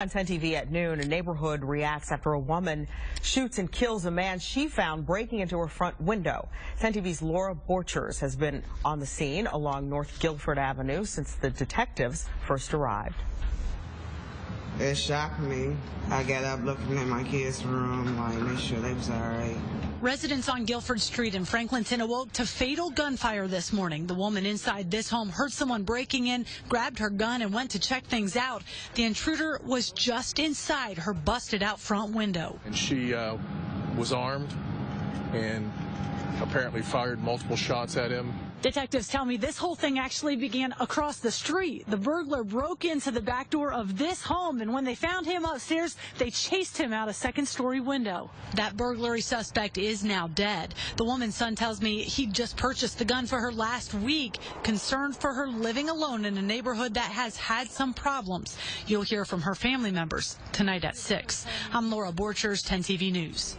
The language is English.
On 10 TV at noon, a neighborhood reacts after a woman shoots and kills a man she found breaking into her front window. 10 TV's Laura Borchers has been on the scene along North Guilford Avenue since the detectives first arrived. It shocked me. I got up looking at my kids' room, like, make sure they was all right. Residents on Guilford Street in Franklinton awoke to fatal gunfire this morning. The woman inside this home heard someone breaking in, grabbed her gun, and went to check things out. The intruder was just inside her busted out front window. And she uh, was armed and apparently fired multiple shots at him. Detectives tell me this whole thing actually began across the street. The burglar broke into the back door of this home, and when they found him upstairs, they chased him out a second story window. That burglary suspect is now dead. The woman's son tells me he just purchased the gun for her last week, concerned for her living alone in a neighborhood that has had some problems. You'll hear from her family members tonight at 6. I'm Laura Borchers, 10 TV News.